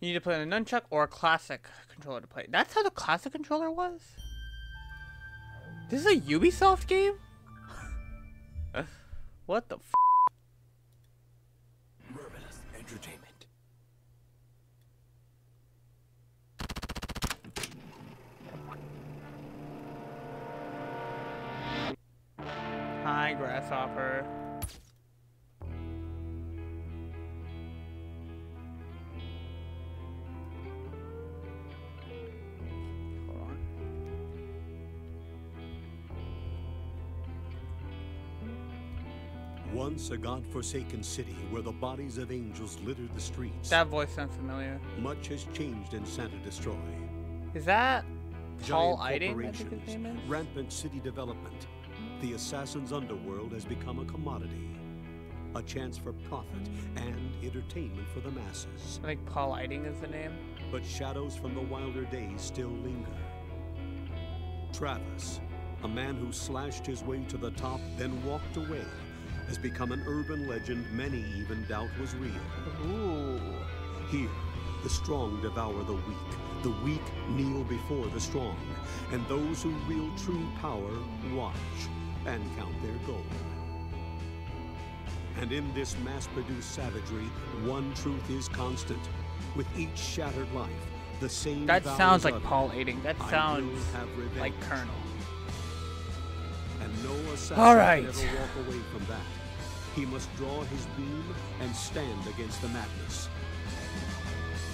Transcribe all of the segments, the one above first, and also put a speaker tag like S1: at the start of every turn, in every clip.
S1: You need to play on a nunchuck or a classic controller to play. That's how the classic controller was? This is a Ubisoft game? what the f
S2: Marvelous entertainment.
S1: Hi, Grasshopper.
S3: Once a god-forsaken city where the bodies of angels littered the streets,
S1: That voice sounds familiar.
S3: much has changed in Santa Destroy.
S1: Is that Paul
S3: Giant
S1: Eiding, I think his
S3: corporations,
S1: name is?
S3: rampant city development. The assassin's underworld has become a commodity, a chance for profit and entertainment for the masses.
S1: I think Paul Eiding is the name.
S3: But shadows from the wilder days still linger. Travis, a man who slashed his way to the top, then walked away, has become an urban legend many even doubt was real.
S1: Ooh.
S3: Here, the strong devour the weak, the weak kneel before the strong, and those who wield true power watch and count their gold. And in this mass-produced savagery, one truth is constant. With each shattered life, the same
S1: That sounds like. Paul Eiding. That sounds like Colonel.
S3: And no assassin
S1: All right.
S3: can ever walk away from that. He must draw his beam and stand against the madness.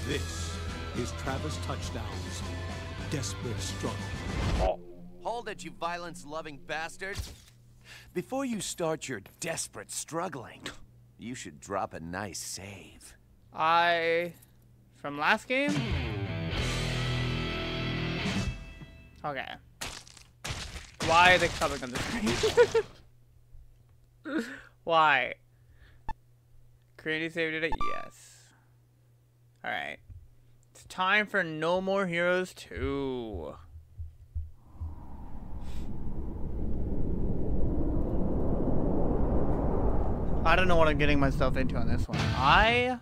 S3: This is Travis Touchdown's desperate struggle.
S1: Oh,
S2: Hold it, you violence-loving bastard. Before you start your desperate struggling, you should drop a nice save.
S1: I from last game. Okay. Why are they coming on the screen? Why? Creative save did it? Yes. Alright. It's time for No More Heroes 2. I don't know what I'm getting myself into on this one. I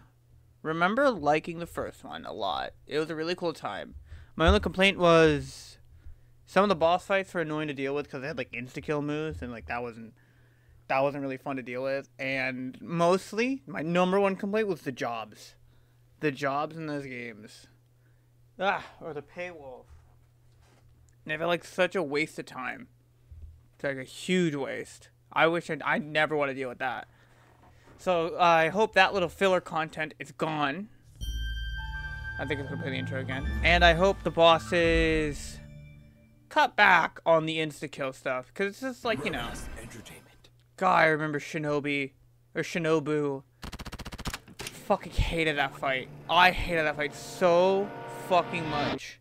S1: remember liking the first one a lot. It was a really cool time. My only complaint was some of the boss fights were annoying to deal with because they had like insta kill moves and like that wasn't that wasn't really fun to deal with. And mostly, my number one complaint was the jobs, the jobs in those games. Ah, or the paywall. And I felt like such a waste of time. It's like a huge waste. I wish I'd, I never want to deal with that. So I hope that little filler content is gone. I think I'm gonna play the intro again. And I hope the bosses cut back on the insta kill stuff. Cause it's just like, you know. God, I remember Shinobi or Shinobu. Fucking hated that fight. I hated that fight so fucking much.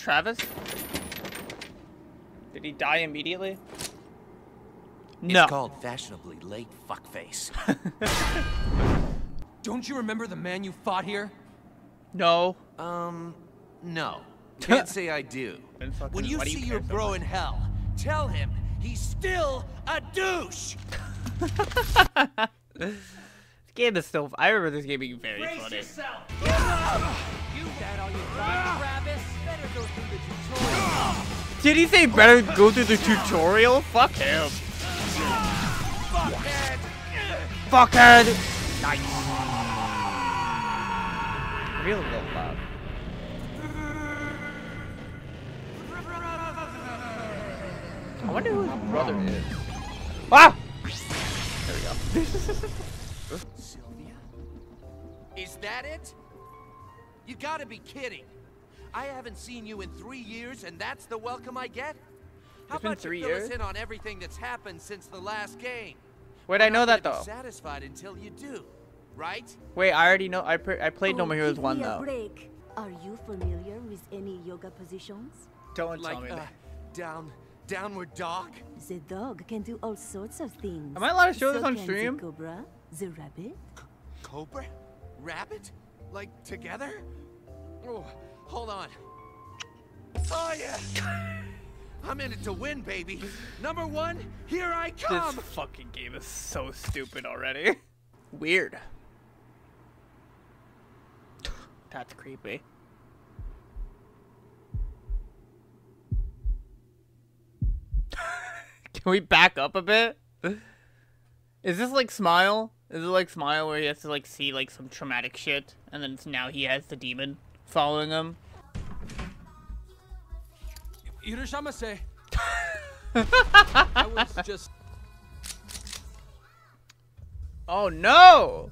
S1: Travis? Did he die immediately? No.
S2: It's called fashionably late fuckface.
S4: Don't you remember the man you fought here?
S1: No.
S2: um, no. Can't say I do. When you see
S1: you
S2: your
S1: care so
S2: bro
S1: much?
S2: in hell, tell him he's still a douche.
S1: This game is still. I remember this game being very funny.
S4: You all you
S1: Did he say better go through the tutorial? Fuck him. Fuckhead. Nice. Really little loud. I wonder who his brother is. Ah! There we go.
S2: Sylvia? Is that it? You gotta be kidding. I haven't seen you in three years, and that's the welcome I get? How
S1: It's been
S2: about
S1: three
S2: you fill
S1: years?
S2: us in on everything that's happened since the last game?
S1: Where'd I know that though?
S2: satisfied until you do, right?
S1: Wait, I already know. I pr- I played No
S5: Oh,
S1: More Heroes
S5: give
S1: 1
S5: me a
S1: though.
S5: break. Are you familiar with any yoga positions?
S1: Don't
S2: like
S1: tell me
S2: uh,
S1: that.
S2: down, downward dog?
S5: The dog can do all sorts of things.
S1: Am I allowed to show this on
S5: can
S1: stream?
S5: The cobra, the rabbit.
S2: Cobra? Rabbit? Like together? Oh, hold on. Oh yeah! I'm in it to win, baby. Number one, here I come.
S1: This fucking game is so stupid already. Weird. That's creepy. Can we back up a bit? Is this like Smile? Is it like Smile where he has to like see like some traumatic shit and then now he has the demon following him?
S4: Irashamase. I was just
S1: Oh no!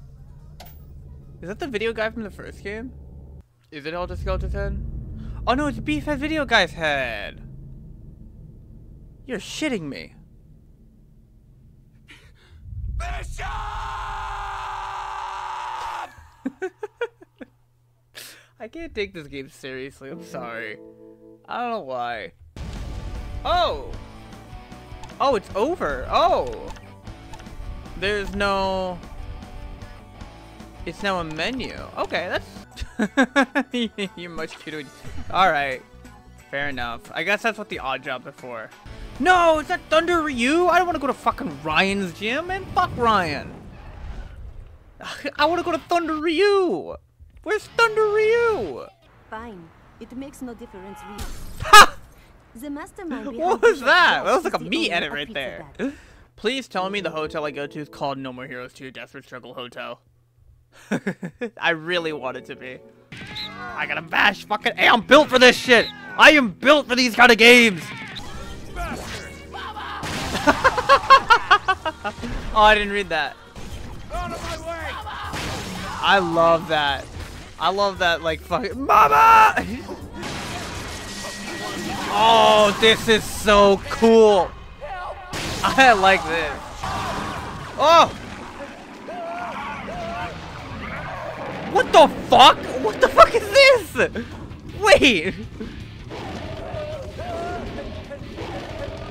S1: Is that the video guy from the first game? Is it Helter Skelter's head? Oh no, it's Beefhead Video Guy's head! You're shitting me.
S2: Bishop!
S1: I can't take this game seriously, I'm sorry. I don't know why. Oh! Oh, it's over. Oh! There's no... It's now a menu. Okay, that's... You're much cuter. Alright. Fair enough. I guess that's what the odd job are for. No, is that Thunder Ryu? I don't want to go to fucking Ryan's gym, man. Fuck Ryan. I want to go to Thunder Ryu. Where's Thunder Ryu?
S5: Fine. It makes no difference really.
S1: Ha!
S5: The mastermind behind
S1: What was
S5: Bishop's
S1: that?
S5: boss
S1: That was like a
S5: the
S1: meat
S5: owner
S1: edit right there.
S5: Bat.
S1: Please tell me the hotel I go to is called No More Heroes 2 Desperate Struggle Hotel. I really want it to be. I gotta bash fucking. Hey, I'm built for this shit! I am built for these kind of games! oh, I didn't read that.
S2: Out of my way!
S1: I love that. I love that, like, fucking. Mama! oh, this is so cool. I like this. Oh! What the fuck? What the fuck is this? Wait!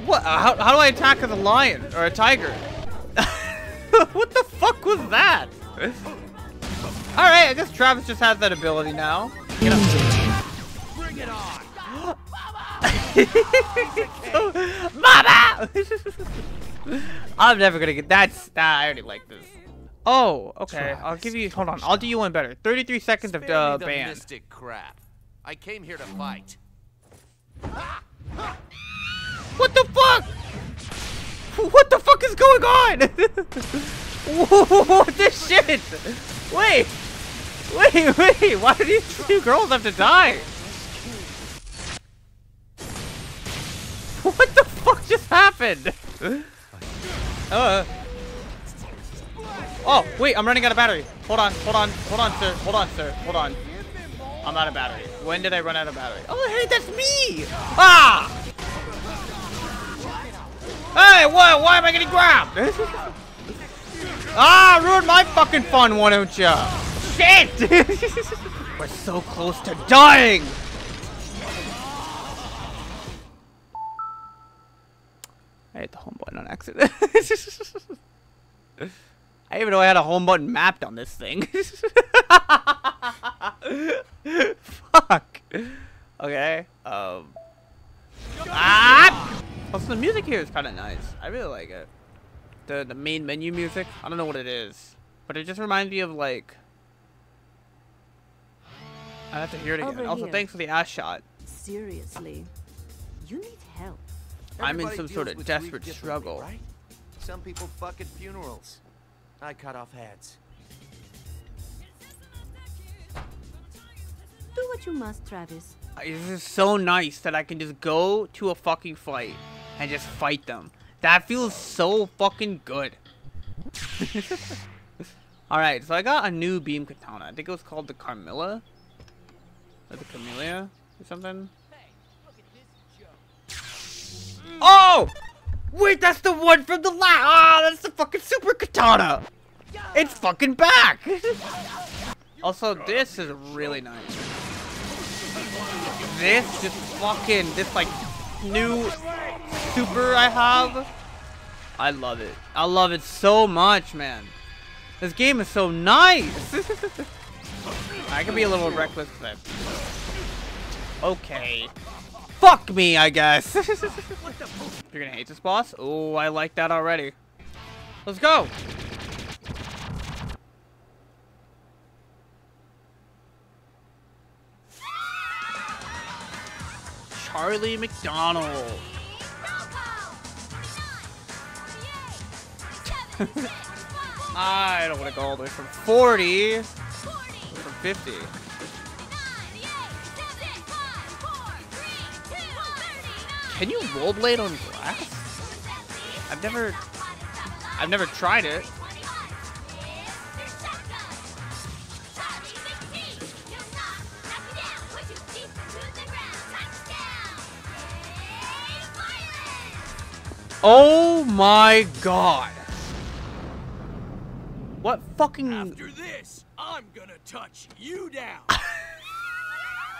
S1: What? How, how do I attack as a lion or a tiger? what the fuck was that? Alright, I guess Travis just has that ability now. You know.
S2: Bring it on!
S1: Mama! I'm never gonna get that's that. I already like this. Oh, okay. I'll give you. Hold on. I'll do you one better. 33 seconds of uh,
S2: the
S1: ban.
S2: mystic crap. I came here to fight.
S1: What the fuck? What the fuck is going on? what this shit? Wait, wait, wait. Why do these two girls have to die? What the fuck just happened? Uh. Oh, wait, I'm running out of battery. Hold on, hold on, hold on, sir. Hold on, sir. Hold on. I'm out of battery. When did I run out of battery? Oh, hey, that's me! Ah! Hey, what? Why am I getting grabbed? ah, ruined my fucking fun, why don't ya? Shit! We're so close to dying! I hit the home button on accident. I didn't even know I had a home button mapped on this thing. Fuck. Okay. Um. Ah! Also, the music here is kind of nice. I really like it. The the main menu music. I don't know what it is, but it just reminds me of like. I have to hear it again.
S5: Over
S1: also,
S5: here.
S1: thanks for the ass shot.
S5: Seriously. You need help.
S1: I'm in some sort of desperate struggle.
S2: Right? Some people fuck at funerals. I cut off heads.
S5: Do what you must, Travis.
S1: Uh, this is so nice that I can just go to a fucking fight and just fight them. That feels so fucking good. Alright, so I got a new beam katana. I think it was called the Carmilla. Or the Camellia or something. Oh! Wait, that's the one from the last. Ah, that's the fucking super katana. It's fucking back. also, this is really nice. This just fucking this like new super I have. I love it. I love it so much, man. This game is so nice. I can be a little reckless it. Okay. Fuck me, I guess. You're gonna hate this boss? Oh, I like that already. Let's go. Charlie MacDonald. I don't want to go all the way from 40. From 50. Can you rollerblade on glass? I've never, I've never tried it. Oh my god. What fucking...
S2: After this, I'm gonna touch you down.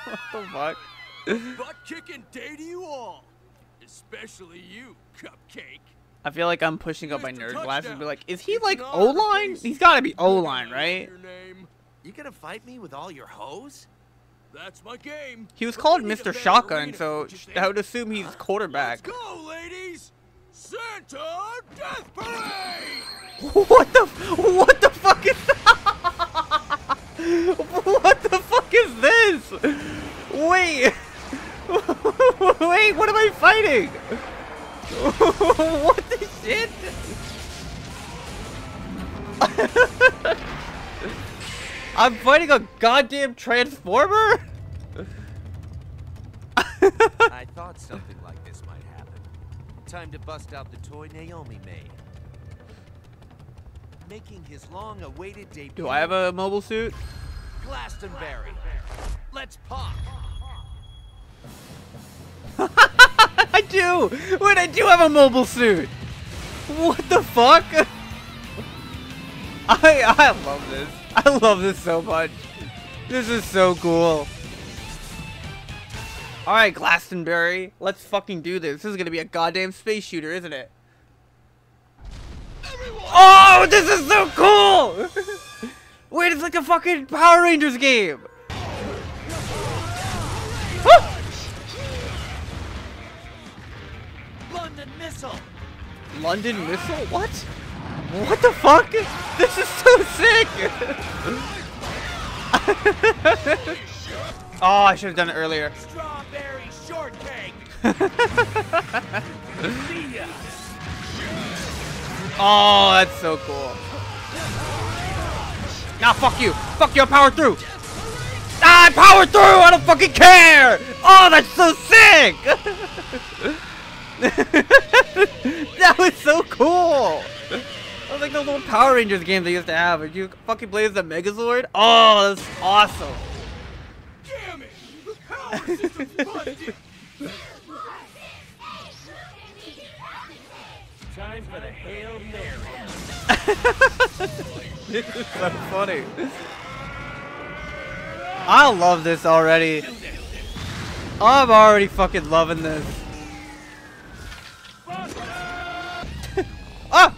S1: what the fuck?
S2: Butt kicking day to you all. Especially you, Cupcake.
S1: I feel like I'm pushing up my
S2: Mr.
S1: nerd glasses and be like, is he
S2: It's
S1: like
S2: an honor to
S1: O-line? He's gotta be. O-line, right?
S2: Your name.
S6: You gonna fight me with all your hoes?
S2: That's my game.
S1: He was
S2: But
S1: called
S2: we need a
S1: Mr.
S2: better
S1: Shotgun, so
S2: don't you think?
S1: I would assume he's
S2: Let's
S1: quarterback.
S2: go, ladies. Santa Death Parade.
S1: What the? What the fuck is that? What the fuck is this? Wait. Wait, what am I fighting? what the shit? I'm fighting a goddamn transformer?
S6: I thought something like this might happen. Time to bust out the toy Naomi made. Making his long-awaited debut.
S1: Do I have a mobile suit?
S6: Glastonbury. Let's pop.
S1: I do! Wait, I do have a mobile suit! What the fuck? I I love this. I love this so much. This is so cool. Alright, Glastonbury. Let's fucking do this. This is gonna be a goddamn space shooter, isn't it? Oh, this is so cool! Wait, it's like a fucking Power Rangers game!
S6: London missile.
S1: London missile? What? What the fuck? This is so sick! oh, I should have done it earlier.
S2: Strawberry shortcake. See ya.
S1: Oh, that's so cool. Now, fuck you. Fuck you, I power through. Ah, I power through. I don't fucking care. Oh, that's so sick. that was so cool. That was like those little Power Rangers games they used to have. If you fucking play as the Megazord. Oh, that's awesome.
S2: Damn it. This
S1: is so funny. I love this already. I'm already fucking loving this. ah!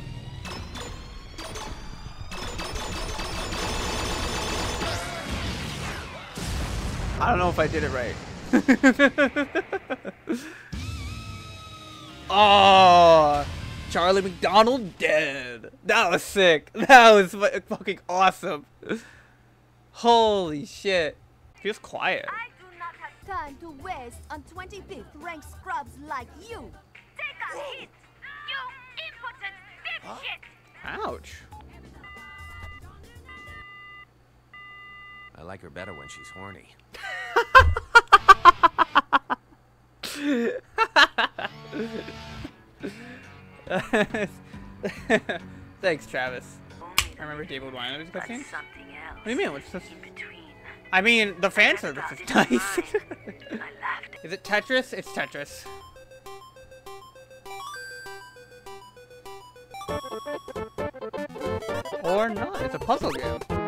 S1: I don't know if I did it right. oh, Charlie MacDonald dead. That was sick. That was fucking awesome. Holy shit. Feels quiet.
S5: I do not have time to waste on 25th ranked scrubs like you.
S7: Take a hit, you impotent dipshit!
S1: Ouch.
S6: I like her better when she's horny.
S1: Thanks, Travis. I remember David Wine was
S7: else.
S1: What do you mean? What's this?
S7: Between.
S1: I mean, the fan service is nice. Is it Tetris? It's Tetris. Or not. It's a puzzle game.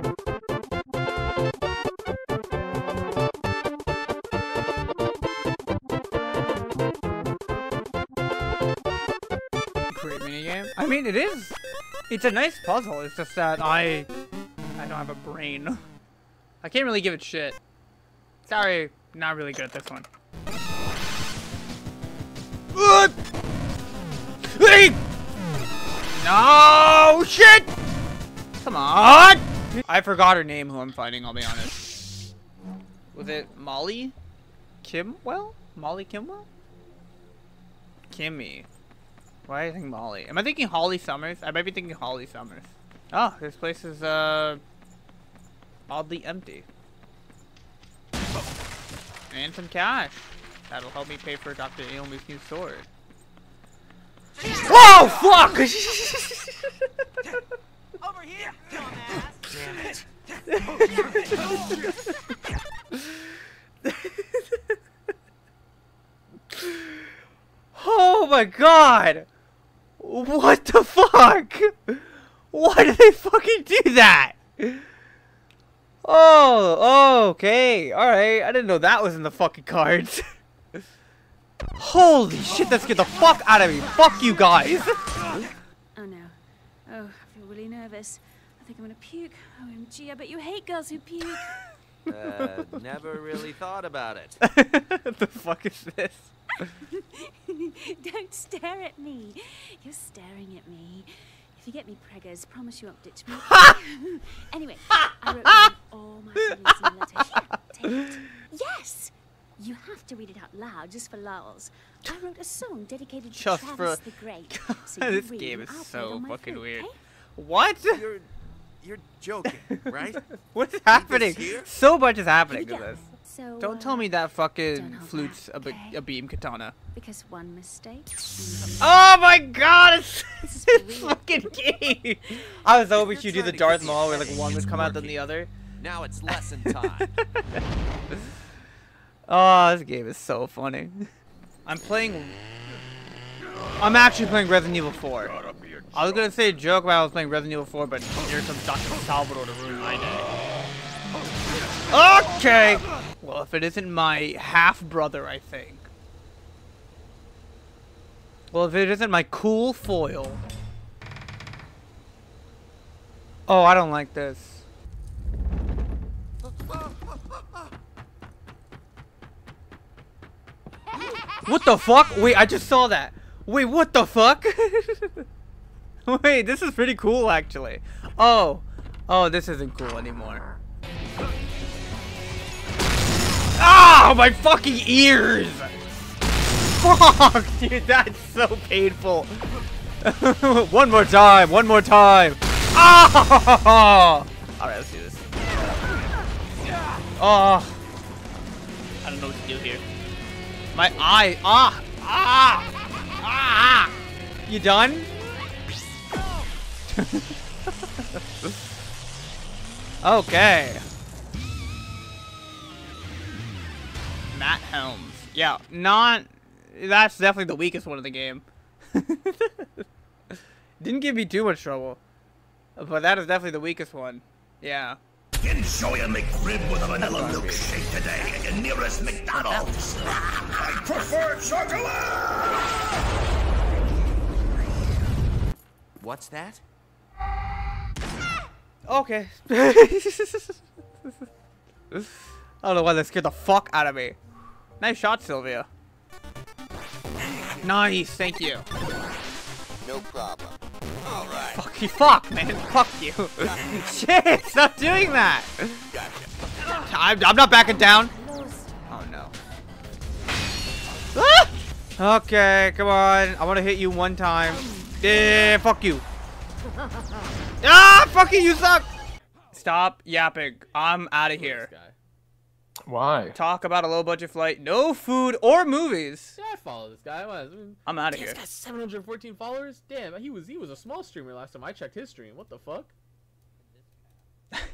S1: Mean, it is. It's a nice puzzle. It's just that I, I don't have a brain. I can't really give it shit. Sorry, not really good at this one. Hey! No shit! Come on! I forgot her name. Who I'm fighting? I'll be honest. Was it Molly? Kimwell? Molly Kimwell? Kimmy. Why do I think Molly? Am I thinking Holly Summers? I might be thinking Holly Summers. Oh, this place is uh oddly empty. And some cash. That'll help me pay for Dr. Naomi's new sword. Oh fuck!
S4: Over here, dumbass.
S1: oh my god! What the fuck? Why did they fucking do that? Oh, okay. Alright. I didn't know that was in the fucking cards. Holy shit, that scared the fuck out of me. Fuck you guys.
S8: Oh no. Oh, I feel really nervous. I think I'm gonna puke. OMG, I bet you hate girls who puke.
S6: Uh, never really thought about it.
S1: what the fuck is this?
S8: Don't stare at me. You're staring at me. If you get me preggers, promise you won't ditch me. anyway, I wrote down all my feelings in a letter. Here, take it. Yes! You have to read it out loud just for lulz. I wrote a song dedicated to
S1: Just
S8: Travis
S1: for-
S8: the Great. So
S1: this
S8: read
S1: game is
S8: I'll
S1: so fucking
S8: flute,
S1: weird.
S8: okay?
S1: What?
S6: You're, you're joking, right?
S1: What is happening? So much is happening
S8: to
S1: in
S8: go.
S1: this.
S8: So,
S1: Don't tell
S8: uh,
S1: me that fucking
S8: don't
S1: flute's a,
S8: back,
S1: be-
S8: okay?
S1: a beam katana.
S8: Because one mistake.
S1: Oh my god, it's,
S8: This
S1: it's fucking game. I was hoping
S6: you're
S1: she'd do the
S6: trying to
S1: Darth Maul where like one would
S6: it's
S1: come out than the other.
S6: Now it's lesson time.
S1: Oh, this game is so funny. I'm playing. I'm actually playing Resident Evil 4. I was gonna say a joke about I was playing Resident Evil 4, but here comes Dr. Salvador to ruin my day. Okay! Well, if it isn't my half brother, I think. Well, if it isn't my cool foil. Oh, I don't like this. What the fuck? Wait, I just saw that. Wait, what the fuck? Wait, this is pretty cool actually. Oh. Oh, this isn't cool anymore. Ah, my fucking ears! Fuck, dude, that's so painful. one more time, one more time. Ah! Alright, let's do this. Oh. I don't know what to do here. My eye. Ah! Ah! Ah! You done? okay. Matt Helms. Yeah, not. That's definitely the weakest one of the game. Didn't give me too much trouble. But that is definitely the weakest one. Yeah.
S9: Enjoy a McRib with a vanilla milkshake today at your nearest McDonald's. I prefer chocolate!
S6: What's that?
S1: Okay. I don't know why that scared the fuck out of me. Nice shot, Sylvia. Nice, thank you.
S6: No problem. All right.
S1: Fuck you, fuck, man. Fuck you. Shit, stop doing that. I'm, I'm not backing down. Oh, no. Ah! Okay, come on. I want to hit you one time. Yeah, fuck you. Ah, fuck you, you suck. Stop yapping. I'm out of here.
S10: Why?
S1: Talk about a low budget flight, no food or movies.
S10: Yeah, I follow this guy.
S1: I'm out of
S10: This
S1: here.
S10: guy's 714 followers. Damn, he was he was a small streamer last time I checked his stream. What the fuck?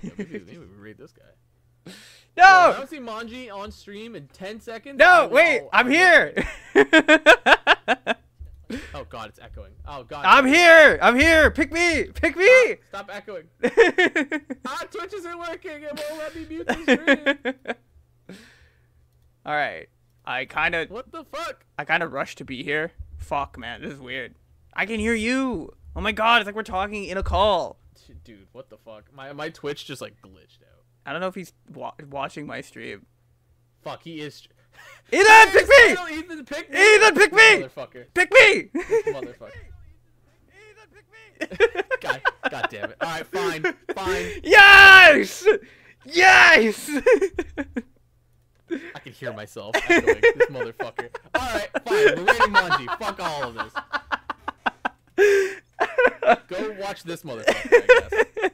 S10: Yeah, maybe, maybe we raid this guy. Yo, I
S1: No,
S10: haven't see Mangi on stream in 10 seconds.
S1: no,
S10: I will-
S1: wait,
S10: I'll-
S1: I'm
S10: I'll-
S1: here.
S10: Oh god, it's echoing. Oh god.
S1: I'm here. I'm here. Pick me. Pick me.
S10: Stop echoing. ah, Twitch isn't working. It won't let me mute the stream.
S1: All right. I kind of,
S10: What the fuck?
S1: I kind of rushed to be here. Fuck, man, this is weird. I can hear you. Oh my god, it's like we're talking in a call.
S10: Dude, what the fuck? My my Twitch just like glitched out.
S1: I don't know if he's wa- watching my stream.
S10: Fuck, he is.
S1: Ethan, pick me!
S10: Ethan, pick me!
S1: Ethan, pick me!
S10: Motherfucker.
S1: Pick me!
S10: Motherfucker. God, God damn it. Alright, fine, fine.
S1: Yes! Yes!
S10: I can hear myself echoing this motherfucker. Alright, fine. We're rating Monty. Fuck all of this. Go watch this motherfucker, I guess.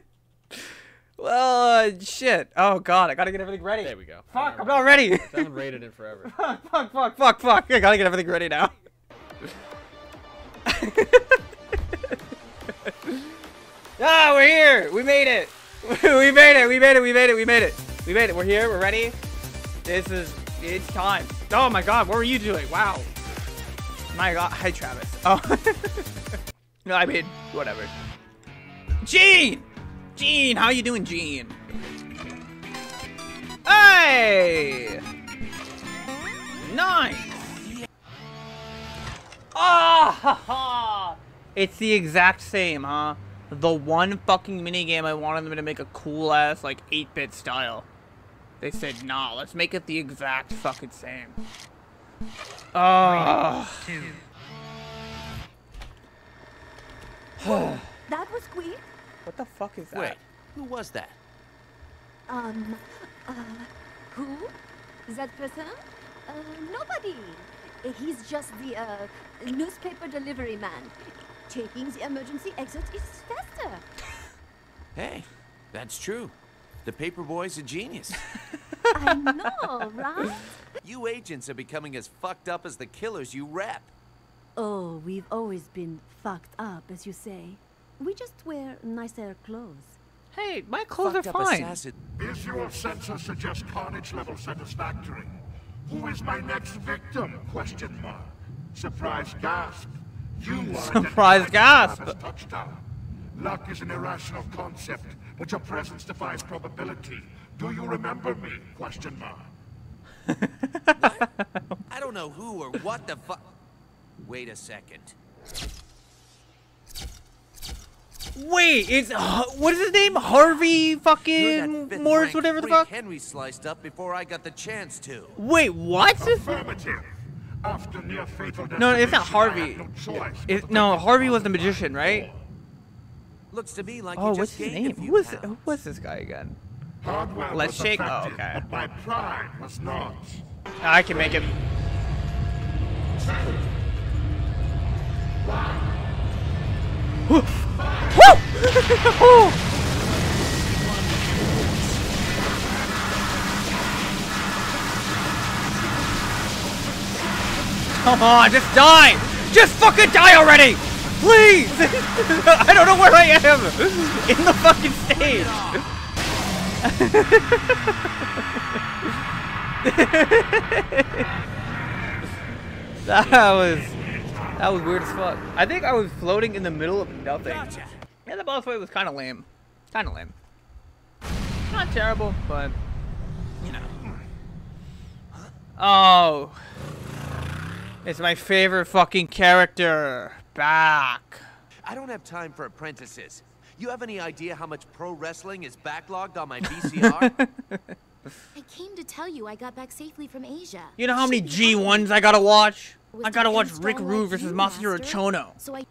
S1: well, uh, shit. Oh god, I gotta get everything ready.
S10: There we go.
S1: Fuck, I'm not ready.
S10: I haven't rated in forever.
S1: fuck, fuck, fuck, fuck, fuck. I gotta get everything ready now. ah, we're here. We made it. we made it. We made it. We made it. We made it. We made it. We're here. We're ready. This is. It's time. Oh my god, what were you doing? Wow. My god. Hi, Travis. Oh. no, I mean, whatever. Gene! Gene, how you doing, Gene? Hey! Nice! Ah ha ha! It's the exact same, huh? The one fucking minigame I wanted them to make a cool ass, like, 8 bit style. They said, nah, let's make it the exact fucking same. Ah.
S5: That was quick.
S1: what the fuck is that?
S6: Wait, who was that?
S5: Um, uh, who? That person? Uh, nobody. He's just the, uh, newspaper delivery man. Taking the emergency exit is faster.
S6: Hey, that's true. The paperboy's a genius.
S5: I know, right?
S6: you agents are becoming as fucked up as the killers you rep.
S5: Oh, we've always been fucked up, as you say. We just wear nicer clothes.
S1: Hey, my clothes
S6: Fucked
S1: are
S6: up
S1: fine.
S6: assassin.
S9: Visual sensor suggests carnage level satisfactory. Who is my next victim? Question mark. Surprise gasp. You are
S1: Surprise gasp.
S9: Touchdown. Luck is an irrational concept, but your presence defies probability. Do you remember me? Question mark.
S6: I don't know who or what the fuck. Wait a second.
S1: Wait, it's what is his name? Harvey fucking Morris, whatever the
S6: freak
S1: fuck.
S6: Henry sliced up before I got the chance to.
S1: Wait, what?
S9: Affirmative. After near fatal
S1: No, it's not Harvey.
S9: no
S1: It, no, Harvey was the magician, right?
S6: Looks to me like
S1: Oh,
S6: you
S1: what's his name? Who was who was this guy again?
S9: Hardware
S1: Let's
S9: was
S1: shake- oh,
S9: effective,
S1: okay.
S9: But my pride was not.
S1: I can make him. Woo! Woo! Come on, just die! Just fucking die already! Please! I don't know where I am! In the fucking stage! that was that was weird as fuck. I think I was floating in the middle of nothing. Gotcha. Yeah, the boss fight was kind of lame. Kind of lame. Not terrible, but you know. Oh, it's my favorite fucking character back.
S6: I don't have time for apprentices. You have any idea how much pro wrestling is backlogged on my VCR?
S11: I came to tell you I got back safely from Asia.
S1: You know how many
S11: Should be happy.
S1: G1s I gotta watch? I gotta watch Rick
S11: done
S1: Rude versus Masahiro Chono.
S11: So I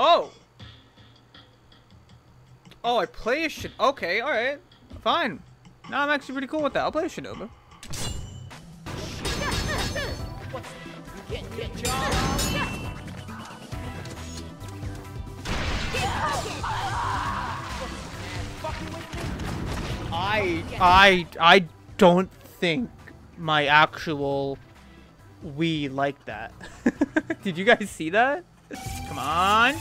S1: Oh! Oh, I play a shit. Okay, alright. Fine. Now I'm actually pretty cool with that. I'll play a Shinobu. I I I don't think my actual we like that. Did you guys see that? Come on.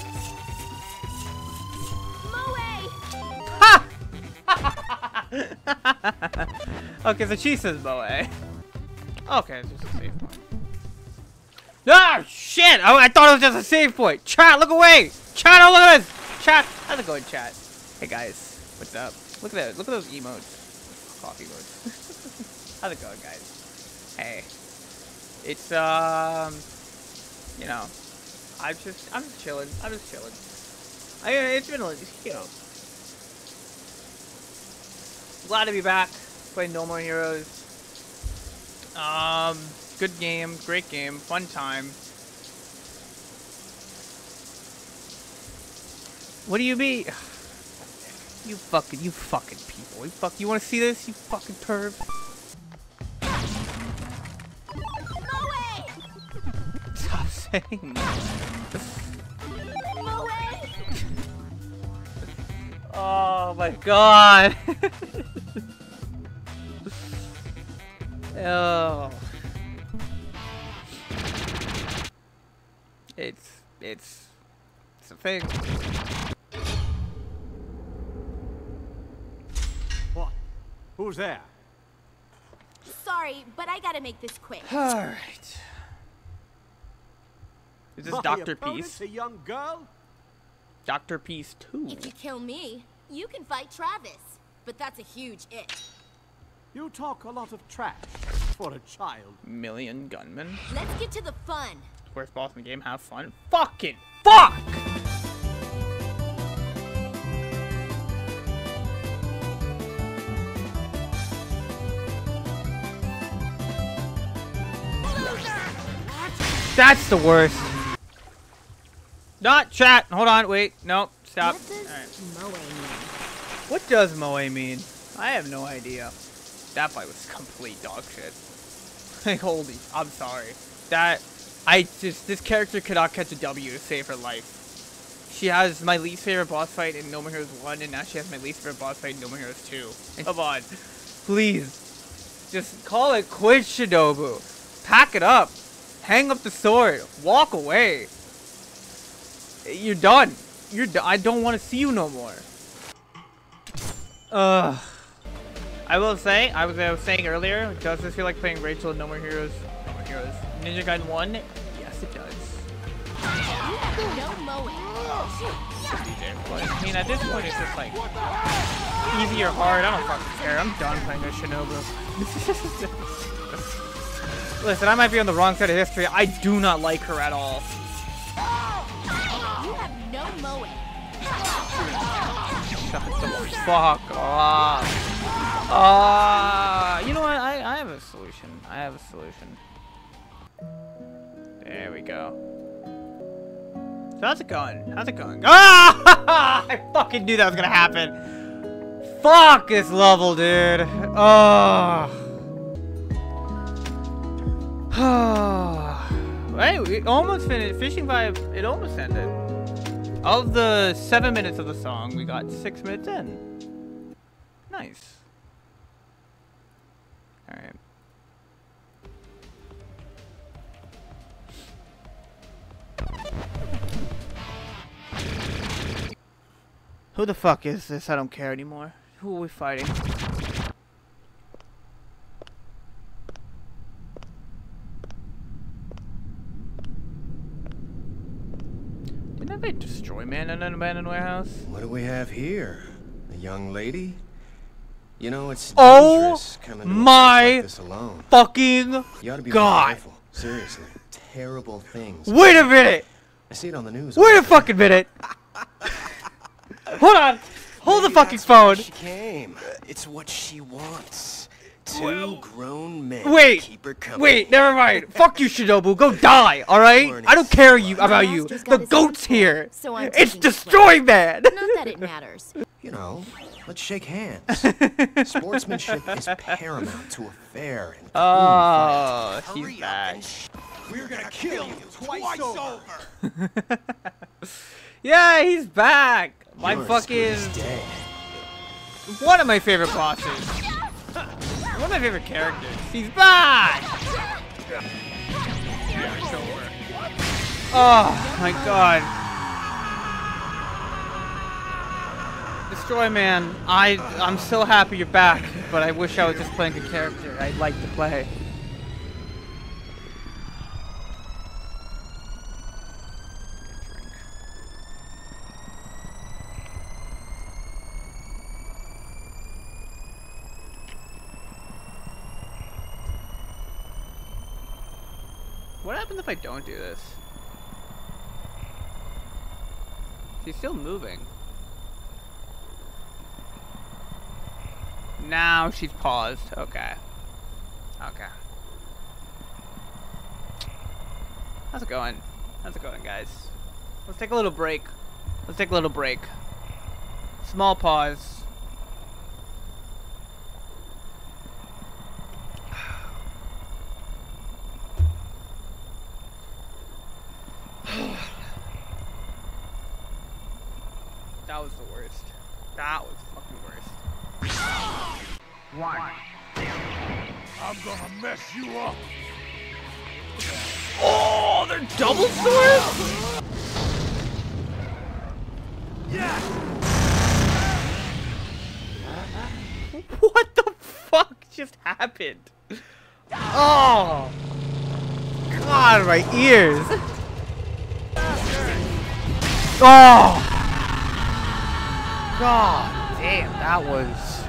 S1: okay, so she says Moe. Okay, it's just a save point. Ah, shit! Oh, I thought it was just a save point. Chat, look away! Chat, oh, look at this! Chat, how's it going, chat? Hey, guys, what's up? Look at that. Look at those emotes. Coffee emotes. how's it going, guys? Hey. It's um, you know, I'm just I'm just chilling. I'm just chilling. I it's been a you know. Glad to be back playing No More Heroes. Um, good game, great game, fun time. What do you mean? You fucking, you fucking people. You fuck, you want to see this? You fucking perv. Stop saying that. Oh my god. oh. It's it's it's a thing.
S3: What? Who's there?
S11: Sorry, but I gotta make this quick.
S1: All right. Is this
S3: My
S1: Doctor Peace?
S3: A young girl?
S1: Doctor Peace too.
S11: If you kill me, you can fight Travis. But that's a huge it.
S3: You talk a lot of trash for a child.
S1: Million gunmen.
S11: Let's get to the fun.
S1: Worst boss in the game. Have fun. Fucking fuck. That's the worst. Not chat. Hold on. Wait. Nope. Stop.
S11: What does
S1: Alright.
S11: Moe mean?
S1: What does Moe mean? I have no idea. That fight was complete dog shit. Like, holy, I'm sorry. That, I just, this character could not catch a W to save her life. She has my least favorite boss fight in No More Heroes 1, and now she has my least favorite boss fight in No More Heroes 2. And come on. Please. Just call it quits, Shinobu. Pack it up. Hang up the sword. Walk away. You're done. You're done. I don't want to see you no more. Ugh. I will say, I was, I was saying earlier, does this feel like playing Rachel in No More Heroes? No More Heroes. Ninja Gaiden 1? Yes, it does. I mean, at this point, it's just like easy or hard. I don't fucking care. I'm done playing as Shinobu. Listen, I might be on the wrong side of history. I do not like her at all. Shut the fuck up. Ah, you know what? I, I have a solution. I have a solution. There we go. So how's it going? How's it going? Ah! I fucking knew that was gonna happen. Fuck this level, dude. Oh. hey, we almost finished. Fishing vibe. It almost ended. Of the seven minutes of the song, we got six minutes in. Nice. Alright. Who the fuck is this? I don't care anymore. Who are we fighting? Didn't fight Destroy Man in an abandoned warehouse?
S12: What do we have here? A young lady? You know, it's
S1: Oh
S12: dangerous coming to
S1: my
S12: like this alone.
S1: fucking
S12: You ought to be
S1: God.
S12: careful. Seriously. Terrible things.
S1: Wait a minute!
S12: I see it on the news.
S1: Wait a fucking minute! Hold on! Hold the fucking phone!
S12: She came. It's what she wants. Two grown men.
S1: Wait!
S12: Keep her company.
S1: Wait, never mind. Fuck you, Shinobu. Go die, alright? I don't care you about you. The goat's
S11: own
S1: here.
S11: so I'm
S1: It's
S11: taking
S1: Destroy Man!
S11: Not that it matters.
S12: You know, let's shake hands. Sportsmanship is paramount to a fair and clean
S1: Oh,
S12: fight.
S1: he's back.
S12: We're gonna kill you twice over.
S1: Yeah, he's back! My
S12: You're as good as
S1: fucking...
S12: dead.
S1: One of my favorite bosses. One of my favorite characters. He's back! Oh, my god. Destroy Man, I, I'm so happy you're back, but I wish I was just playing a character I'd like to play. What happens if I don't do this? She's still moving. Now she's paused. Okay. Okay. How's it going? How's it going, guys? Let's take a little break. Let's take a little break. Small pause. that was the worst. That was fucking worst.
S9: One. I'm gonna mess you up.
S1: Oh, they're double swords? What the fuck just happened? Oh! God, my ears! Oh! God damn, that was...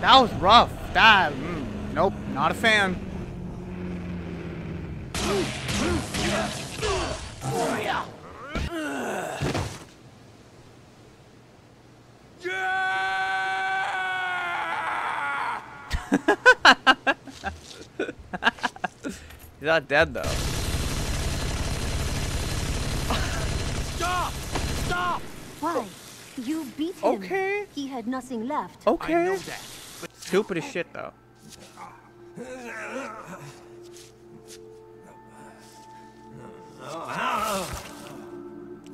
S1: That was rough. That, mm, nope, not a fan. He's not dead though.
S2: Stop! Stop!
S5: Why? You beat him.
S1: Okay.
S5: He had nothing left.
S1: Okay.
S2: I know that.
S1: Stupid as shit though.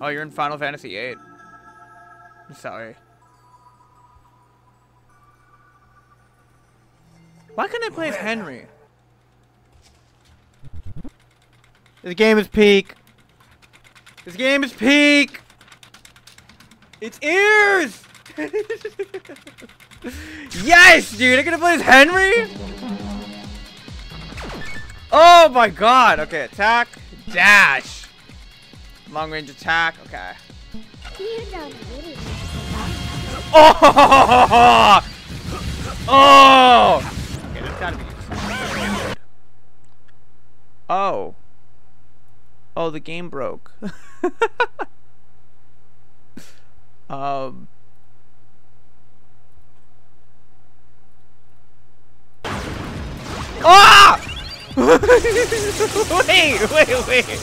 S1: Oh, you're in Final Fantasy VIII. I'm sorry. Why can't I play as Henry? This game is peak. This game is peak. It's ears. yes, dude. I'm gonna play as Henry. Oh my god. Okay, attack, dash, long range attack. Okay. Oh! Oh! Okay, that's gotta be. Oh. Oh, the game broke. um. Ah! wait, wait, wait.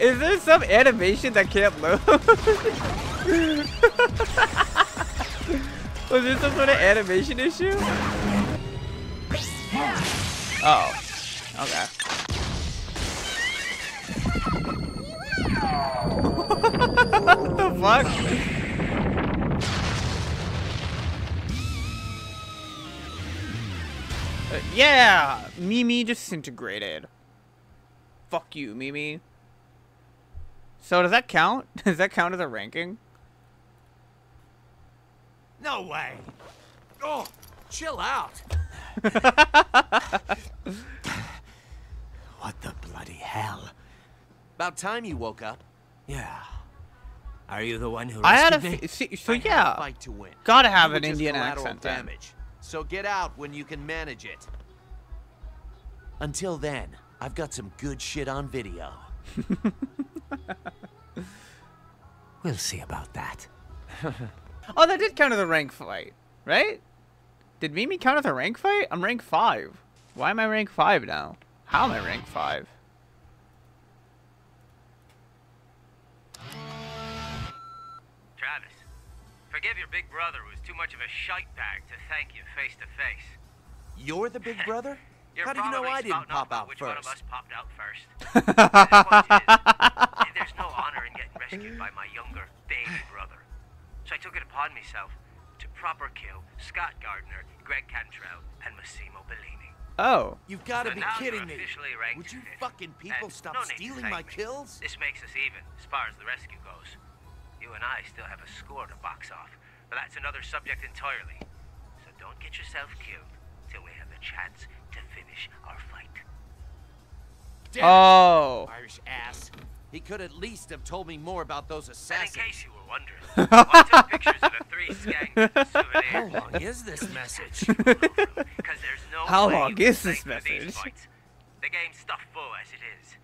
S1: Is there some animation that can't load? Was there some sort of animation issue? Oh. Okay. What the fuck? Uh, yeah! Mimi disintegrated. Fuck you, Mimi. So does that count? Does that count as a ranking?
S2: No way. Oh, chill out.
S6: What the bloody hell? About time you woke up.
S12: Yeah. Are you the one who
S1: I had a
S12: me?
S1: see, so
S6: I
S1: yeah,
S6: fight to win.
S1: gotta have
S6: You
S1: an Indian accent then.
S6: damage. So get out when you can manage it. Until then, I've got some good shit on video.
S12: We'll see about that.
S1: Oh, that did count as a rank fight, right? Did Mimi count as a rank fight? I'm rank 5. Why am I rank 5 now? How am I rank 5?
S13: Travis, forgive your big brother who was too much of a shite bag to thank you face to face.
S6: You're the big brother?
S13: You're
S6: How do you know I didn't pop out
S13: which one of
S6: first?
S13: us popped out first. The is, there's no honor in getting rescued by my younger baby brother. So I took it upon myself to proper kill Scott Gardner, Greg Cantrell, and Massimo Bellini.
S1: Oh.
S6: You've got to
S13: So
S6: be kidding me. Would you
S13: fifth.
S6: fucking people
S13: And
S6: stop
S13: no
S6: stealing my kills?
S13: This makes us even as far as the rescue goes. You and I still have a score to box off, but that's another subject entirely. So don't get yourself killed till we have a chance to finish our fight.
S6: Damn
S1: Oh.
S6: Irish ass. He could at least have told me more about those
S13: And in case you were wondering, I took pictures of the three skanks as
S6: How long is this message?
S13: No
S1: How long is this
S13: make for these
S1: message?
S13: fights. The game's stuffed full as it is.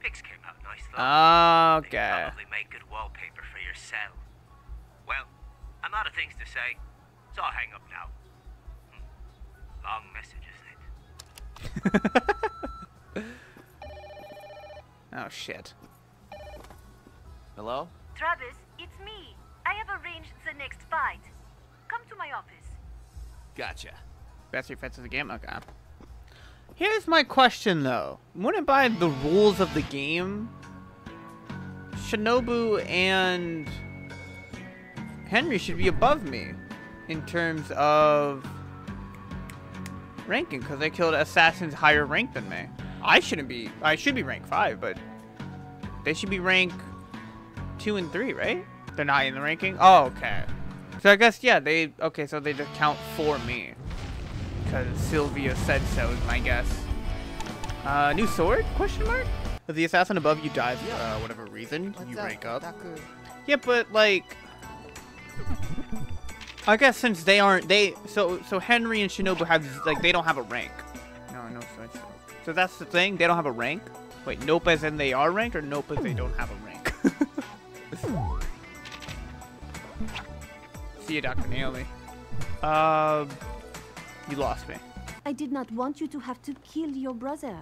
S13: Pics came out nice though. They probably make good wallpaper for your cell. Well, I'm out of things to say, so I'll hang up now. Hmm. Long messages then.
S1: Oh shit.
S6: Hello?
S7: Travis, it's me. I have arranged the next fight. Come to my office.
S6: Gotcha.
S1: Best defense of the game. Okay. Here's my question though. Wouldn't by the rules of the game, Shinobu and Henry should be above me in terms of ranking because they killed assassins higher rank than me. I shouldn't be. I should be rank five, but they should be rank two and three, right? They're not in the ranking. Oh, okay. So I guess yeah, they okay. So they just count for me because Sylvia said so. Is my guess. Uh, new sword? Question mark. If the assassin above you dies for uh, whatever reason, you rank up. Yeah, but like, I guess since they aren't they so so Henry and Shinobu have like they don't have a rank. No, no such. So that's the thing. They don't have a rank. Wait, nope as in they are ranked, or nope as they don't have a rank. See you, Dr. Naomi. Um, you lost me.
S5: I did not want you to have to kill your brother.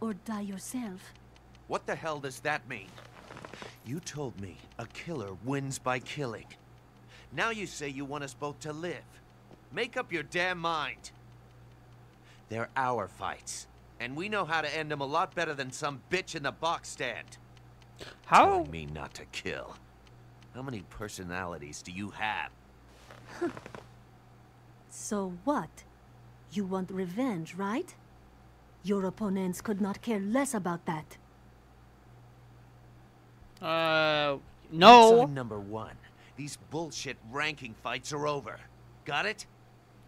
S5: Or die yourself.
S6: What the hell does that mean? You told me a killer wins by killing. Now you say you want us both to live. Make up your damn mind. They're our fights. And we know how to end them a lot better than some bitch in the box stand.
S1: How?
S6: Telling me not to kill. How many personalities do you have?
S5: So what? You want revenge, right? Your opponents could not care less about that.
S1: Uh, no.
S6: Sign number one. These bullshit ranking fights are over. Got it?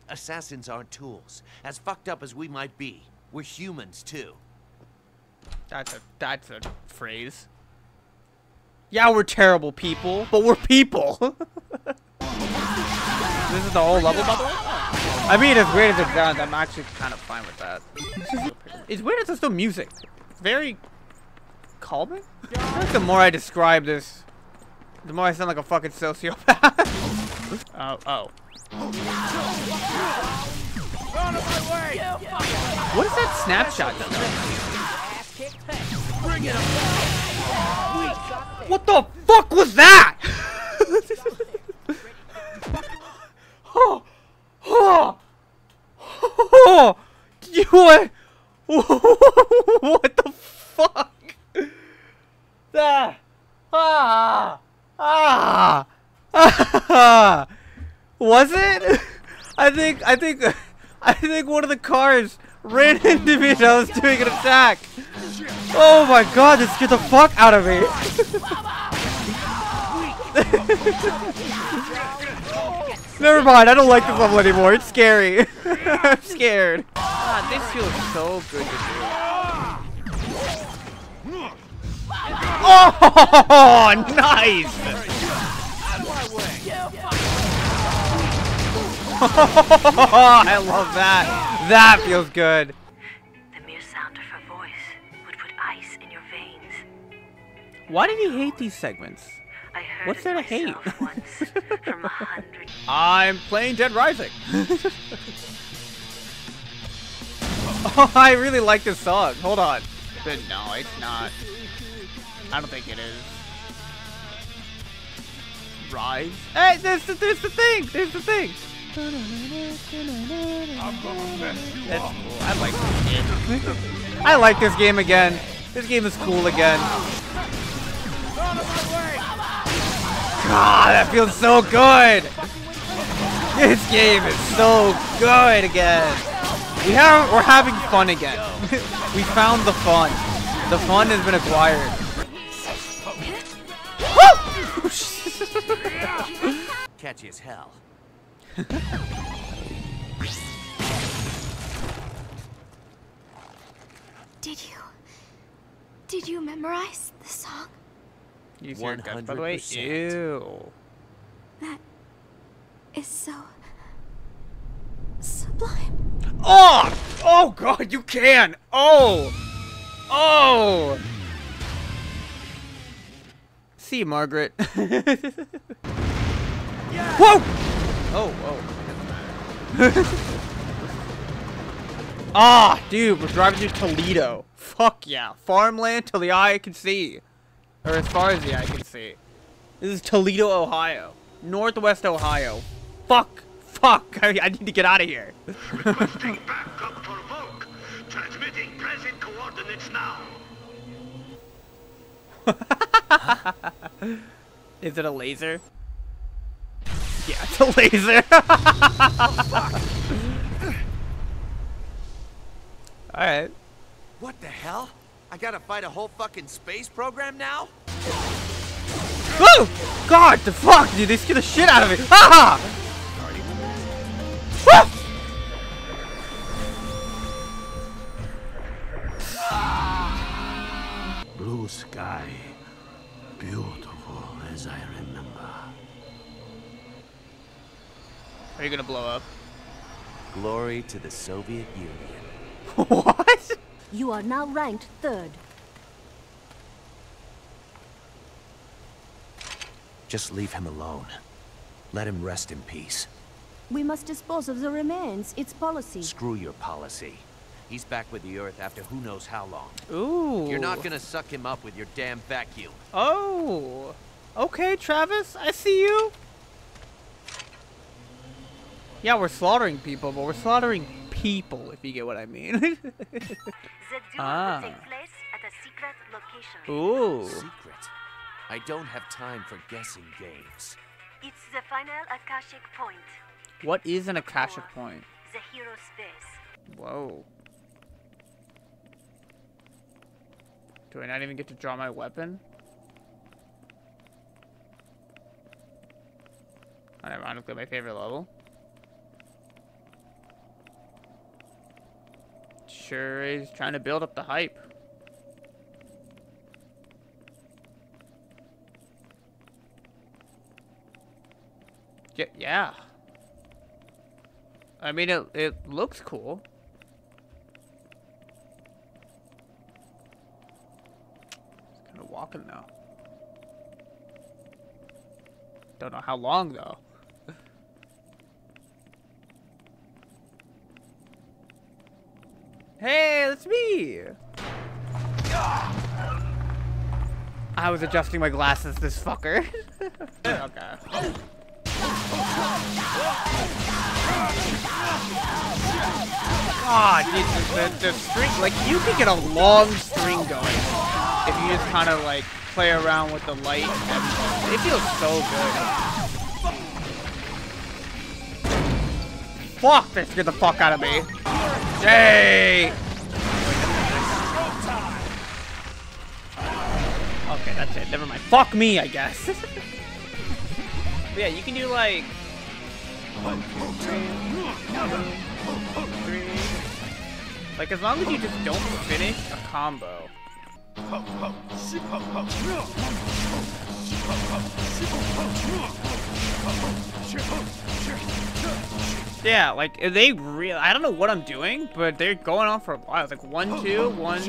S6: Assassins aren't tools. As fucked up as we might be, we're humans too.
S1: That's a that's a phrase. Yeah, we're terrible people, but we're people. this is the whole level, by the way. I mean, as weird as it sounds, I'm actually kind of fine with that. It's weird as it's still music. Very calming. I feel like the more I describe this, the more I sound like a fucking sociopath. oh, oh. What is that snapshot?
S4: Bring it
S1: What the fuck was that? oh, what? the fuck? Was it? I think, I think, I think one of the cars ran into me and I was doing an attack. Oh my god, this scared the fuck out of me. Never mind, I don't like this level anymore. It's scary. I'm scared. God, this feels so good to do. Oh, nice! I love that. That feels good.
S7: The mere sound of her voice would put ice in your veins.
S1: Why did he hate these segments?
S7: I heard
S1: What's
S7: it
S1: there to hate?
S7: once from a hundred.
S1: I'm playing Dead Rising. oh, I really like this song. Hold on. But no, it's not. I don't think it is. Rise? Hey, there's the, there's the thing! There's the thing! That's cool. I like this game. I like this game again. This game is cool again. God, that feels so good! This game is so good again. We have we're having fun again. we found the fun. The fun has been acquired.
S6: Catchy as hell.
S5: Did you? Did you memorize the song?
S1: Use your guns, by the way. Ew.
S5: That is so sublime.
S1: Oh! Oh god, you can! Oh! Oh! See you, Margaret. Whoa! Oh, whoa. Ah, dude, we're driving through Toledo. Fuck yeah. Farmland till the eye can see. Or as far as the eye can see. This is Toledo, Ohio. Northwest Ohio. Fuck. Fuck. I, I need to get out of here.
S9: Requesting backup for Volk. Transmitting present coordinates now.
S1: Is it a laser? Yeah, it's a laser. Oh, Alright.
S6: What the hell? I gotta fight a whole fucking space program now?
S1: Woo! God, the fuck, dude, they scared the shit out of me. Ah!
S3: Blue sky, beautiful as I remember.
S1: Are you gonna blow up?
S6: Glory to the Soviet Union.
S1: what?
S5: You are now ranked third.
S6: Just leave him alone. Let him rest in peace.
S5: We must dispose of the remains. It's policy.
S6: Screw your policy. He's back with the Earth after who knows how long.
S1: Ooh.
S6: You're not gonna suck him up with your damn vacuum.
S1: Oh. Okay, Travis, I see you. Yeah, we're slaughtering people, but we're slaughtering people, if you get what I mean.
S7: The duel
S1: Ah.
S7: will take place at a secret location.
S1: Ooh.
S6: Secret. I don't have time for guessing games.
S7: It's the final Akashic point,
S1: What is an Akashic point?
S7: the hero's space.
S1: Whoa. Do I not even get to draw my weapon? Ironically, my favorite level. Sure is trying to build up the hype. Yeah. I mean, it, it looks cool. It's kind of walking though. Don't know how long though. Hey, that's me. I was adjusting my glasses, this fucker. okay. God, ah, dude, the, the string, like, you can get a long string going if you just kind of, like, play around with the light, and it feels so good. Fuck, that scared the fuck out of me. Yay! Okay, that's it. Never mind. Fuck me, I guess. But yeah, you can do like one, two, three, three. Like as long as you just don't finish a combo. Yeah, like they really, I don't know what I'm doing, but they're going on for a while. It's like one, two, one. It's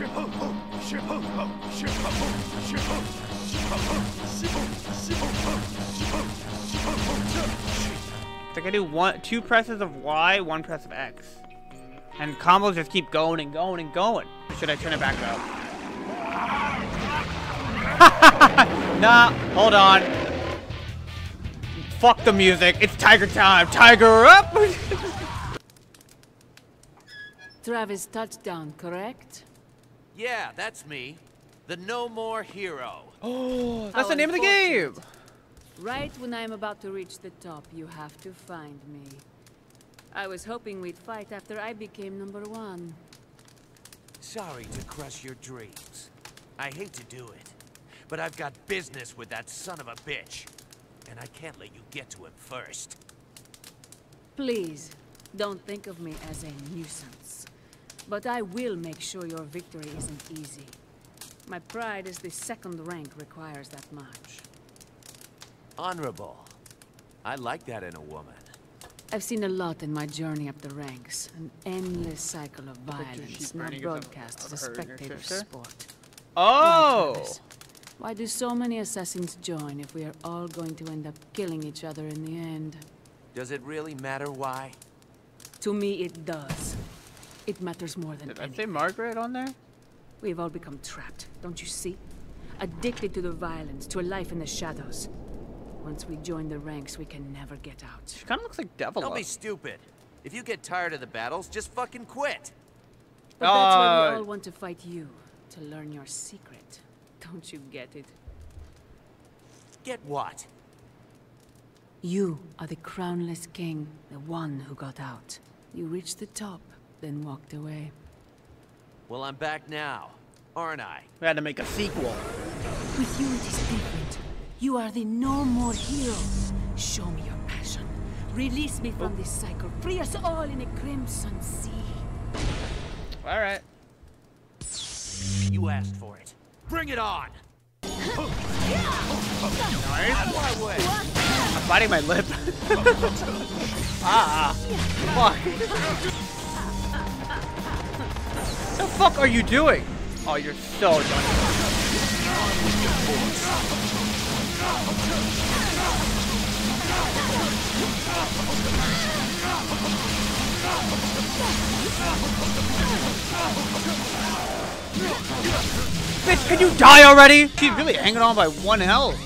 S1: like I do one, two presses of Y, one press of X. And combos just keep going and going and going. Should I turn it back up? nah, hold on. Fuck the music. It's Tiger time. Tiger up!
S14: Travis touchdown, correct?
S6: Yeah, that's me. The No More Hero.
S1: Oh,
S14: How
S1: that's the name of the game.
S14: Right when I'm about to reach the top, you have to find me. I was hoping we'd fight after I became number one.
S6: Sorry to crush your dreams. I hate to do it, but I've got business with that son of a bitch. And I can't let you get to him first.
S14: Please, don't think of me as a nuisance. But I will make sure your victory isn't easy. My pride is the second rank requires that much.
S6: Honorable. I like that in a woman.
S14: I've seen a lot in my journey up the ranks. An endless cycle of violence, not broadcast as a spectator sport.
S1: Oh!
S14: Why, do so many assassins join if we are all going to end up killing each other in the end?
S6: Does it really matter why?
S14: To me, it does. It matters more than
S1: Did I
S14: anything.
S1: say Margaret on there?
S14: We've all become trapped, don't you see? Addicted to the violence, to a life in the shadows. Once we join the ranks, we can never get out.
S1: She kind of looks like Devil.
S6: Don't be stupid. If you get tired of the battles, just fucking quit.
S14: But that's why
S1: Uh,
S14: we all want to fight you, to learn your secret. Don't you get it?
S6: Get what?
S14: You are the crownless king, the one who got out. You reached the top, then walked away.
S6: Well, I'm back now, aren't I?
S1: We had to make a sequel.
S14: With you, it is different. You are the no more hero. Show me your passion. Release me from oh. this cycle. Free us all in a crimson sea.
S1: All right.
S6: You asked for it. Bring it on!
S1: I'm biting my lip. ah, fuck. the fuck are you doing? Oh, you're so done. Bitch, can you die already? She's really hanging on by one health.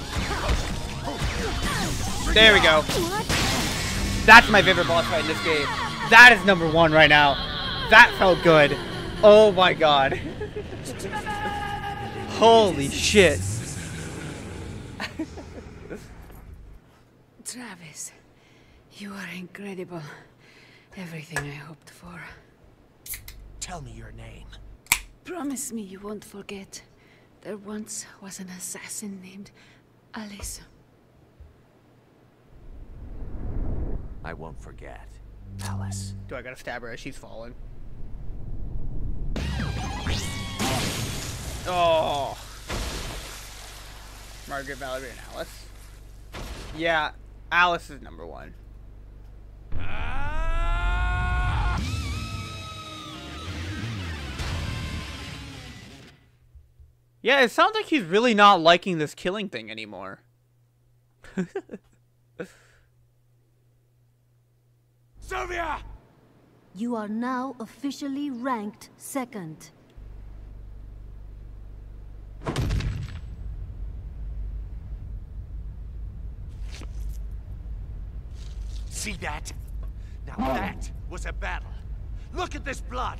S1: There we go. That's my favorite boss fight in this game. That is number one right now. That felt good. Oh my god. Holy shit.
S14: Travis, you are incredible. Everything I hoped for.
S6: Tell me your name.
S14: Promise me you won't forget. There once was an assassin named Alice.
S6: I won't forget. Alice.
S1: Do I gotta stab her as she's falling? Oh. Margaret, Valerie, and Alice. Yeah, Alice is number one. Ah. Yeah, it sounds like he's really not liking this killing thing anymore.
S2: Sylvia!
S5: You are now officially ranked second.
S6: See that? Now that was a battle. Look at this blood.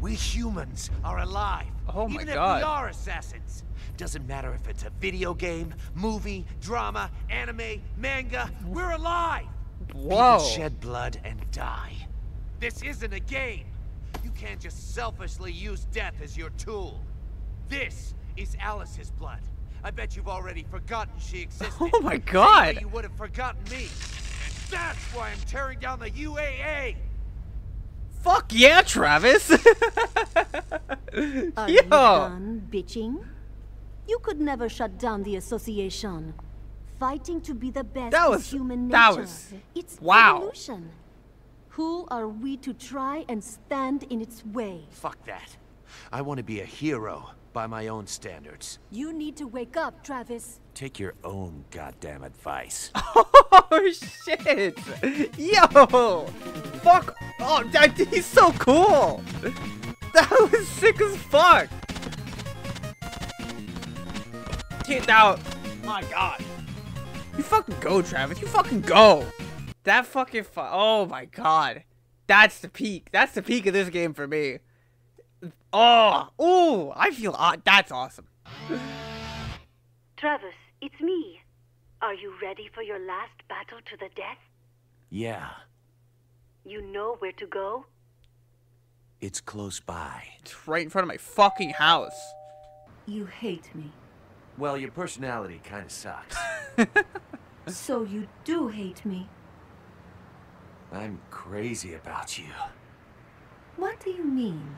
S6: We humans are alive.
S1: Oh my
S6: even if we are assassins. Doesn't matter if it's a video game, movie, drama, anime, manga. We're alive.
S1: Whoa.
S6: Can shed blood and die. This isn't a game. You can't just selfishly use death as your tool. This is Alice's blood. I bet you've already forgotten she existed.
S1: Oh my God.
S6: You would have forgotten me. That's why I'm tearing down the UAA.
S1: Fuck yeah, Travis!
S5: Are
S1: Yo!
S5: you done bitching? You could never shut down the association. Fighting to be the best
S1: that was-
S5: human nature.
S1: that was-
S5: it's
S1: wow.
S5: evolution. Who are we to try and stand in its way?
S6: Fuck that. I want to be a hero by my own standards.
S5: You need to wake up, Travis.
S6: Take your own goddamn advice.
S1: Oh shit! Yo! Fuck! Oh, that, he's so cool! That was sick as fuck! Get out! My god! You fucking go, Travis. You fucking go! That fucking fu- Oh my god. That's the peak. That's the peak of this game for me. Oh! Ooh! I feel- uh, That's awesome.
S15: Travis, it's me. Are you ready for your last battle to the death?
S6: Yeah,
S15: You know where to go?
S6: it's close by.
S1: It's right in front of my fucking house.
S5: You hate me.
S6: Well, your personality kind of sucks.
S5: So you do hate me.
S6: I'm crazy about you.
S5: What do you mean?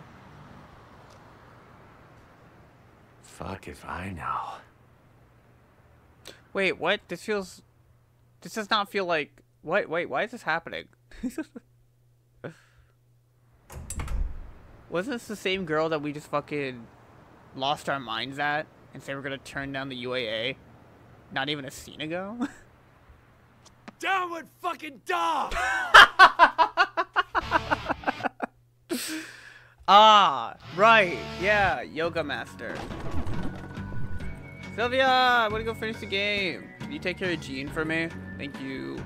S6: Fuck if I know.
S1: Wait, what? This feels. This does not feel like. Wait, wait, why is this happening? Wasn't this the same girl that we just fucking lost our minds at and said we're gonna turn down the UAA? Not even a scene ago?
S2: Downward fucking dog!
S1: ah, right. Yeah, Yoga Master. Sylvia, I'm gonna go finish the game. Can you take care of Jeane for me? Thank you.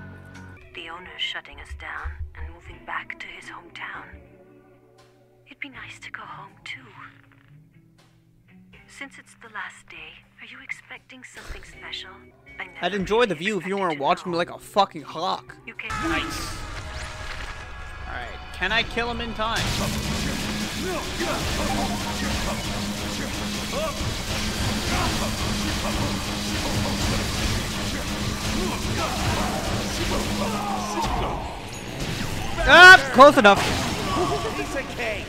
S15: The owner's shutting us down and moving back to his hometown. It'd be nice to go home too. Since it's the last day, are you expecting something special? I never
S1: I'd enjoy the view if you weren't watching me like a fucking hawk.
S15: You can
S1: Nice. Alright, can I kill him in time? Ah, close enough.
S2: Piece of cake.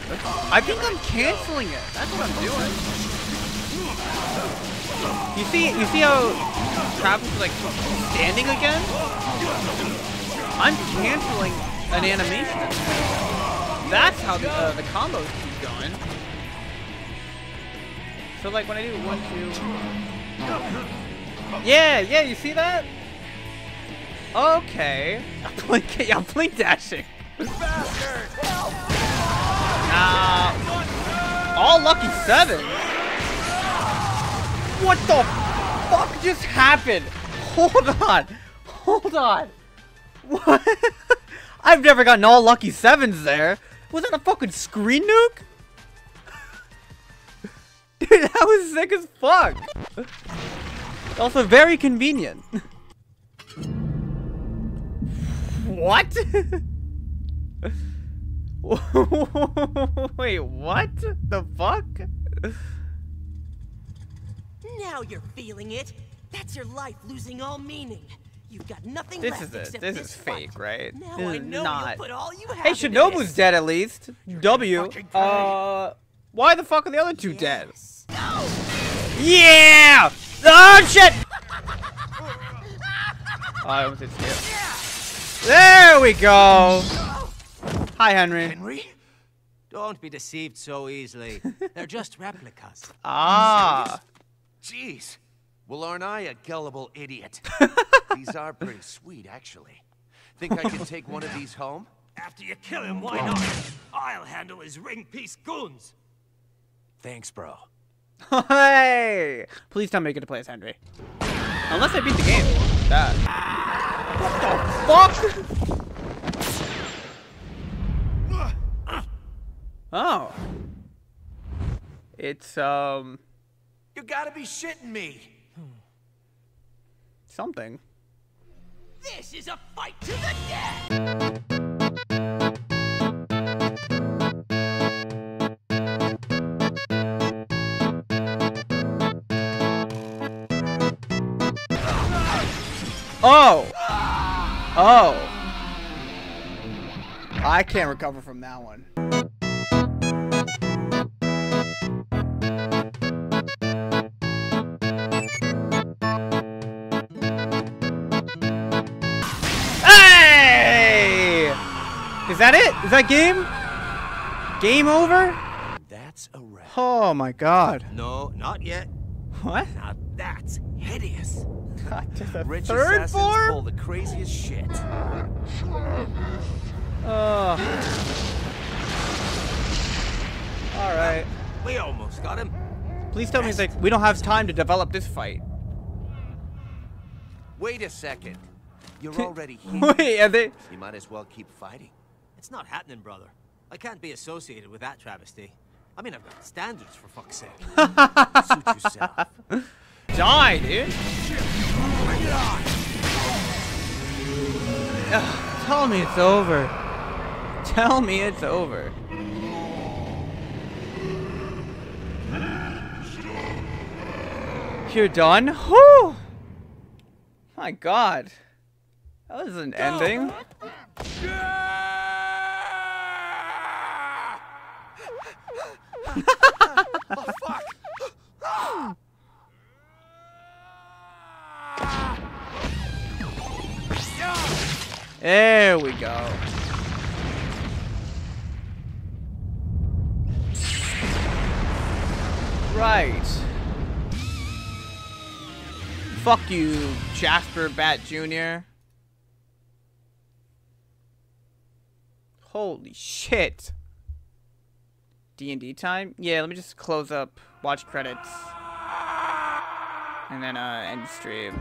S1: I think I'm canceling it. That's what I'm doing. You see, you see how Travis is like standing again? I'm canceling an animation. That's how the, uh, the combos. So like when I do one, two. Yeah, yeah, you see that? Okay. I'm blink, I'm blink dashing. Nah. All lucky seven. What the fuck just happened? Hold on. Hold on. What? I've never gotten all lucky sevens there. Was that a fucking screen nuke? Dude, that was sick as fuck. Also very convenient. What? Wait, what? The fuck?
S4: Now you're feeling it. That's your life losing all meaning. You've got nothing
S1: This
S4: left
S1: is
S4: except
S1: This
S4: this
S1: is fake, right?
S4: Now
S1: this
S4: I
S1: is
S4: know
S1: not.
S4: put all you have
S1: Hey, Shinobu's dead at least. W. Uh, why the fuck are the other two dead? No. Yeah! Oh shit! oh, I almost hit skip. There we go. Hi, Henry.
S6: Henry?
S4: Don't be deceived so easily. They're just replicas.
S1: Ah.
S6: Jeez. Well, aren't I a gullible idiot? these are pretty sweet, actually. Think I can take one of these home?
S4: After you kill him, why not? I'll handle his ring piece goons.
S6: Thanks, bro.
S1: hey! Please tell me you get to play as Henry. Unless I beat the game. That. What the fuck? Oh. It's, um,
S6: You gotta be shitting me.
S1: something.
S4: This is a fight to the death!
S1: Oh! Oh! I can't recover from that one. Hey! Is that it? Is that game? Game over?
S6: That's a wrap.
S1: Oh my god.
S4: No, not yet.
S1: What?
S4: Now that's hideous.
S1: Just a
S6: Rich
S1: third form?
S6: pull the craziest shit.
S1: Oh. Alright.
S4: We almost got him.
S1: Please tell me like we don't have time to develop this fight.
S6: Wait a second. You're already here.
S1: Wait, are they
S6: You might as well keep fighting.
S4: It's not happening, brother. I can't be associated with that travesty. I mean, I've got standards for fuck's sake.
S6: Suit yourself.
S1: die, dude? Ugh, tell me it's over. Tell me it's over. You're done? Whew! My god. That was an ending.
S6: oh, fuck.
S1: There we go. Right. Fuck you, Jasper Batt Jr. Holy shit. D&D time? Yeah, let me just close up, watch credits. And then uh, end stream.